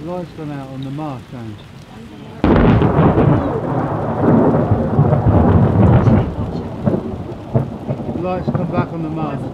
The light's gone out on the mast, James. The light's come back on the mast.